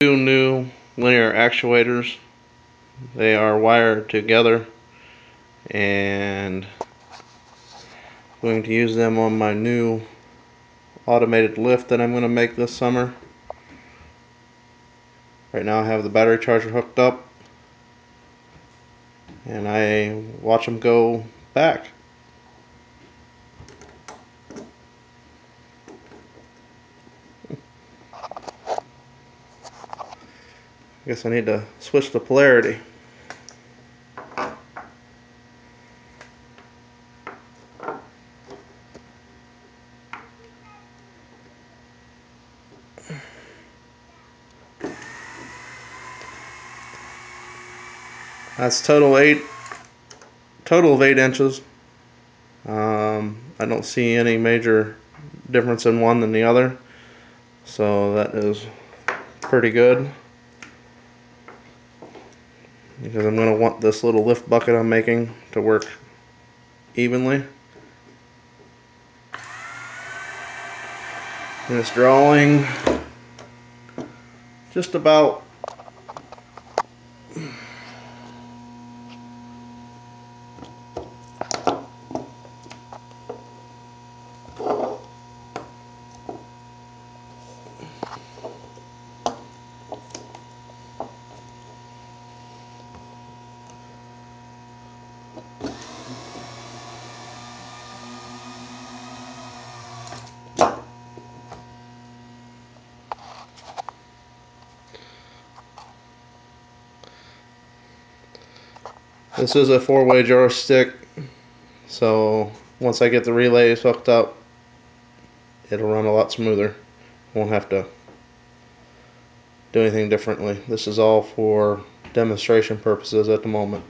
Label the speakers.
Speaker 1: two new linear actuators. They are wired together and I'm going to use them on my new automated lift that I'm going to make this summer. Right now I have the battery charger hooked up and I watch them go back. I guess I need to switch the polarity. That's total eight, total of eight inches. Um, I don't see any major difference in one than the other. So that is pretty good because I'm going to want this little lift bucket I'm making to work evenly. And it's drawing just about This is a four-way joystick, so once I get the relays hooked up, it'll run a lot smoother. Won't have to do anything differently. This is all for demonstration purposes at the moment.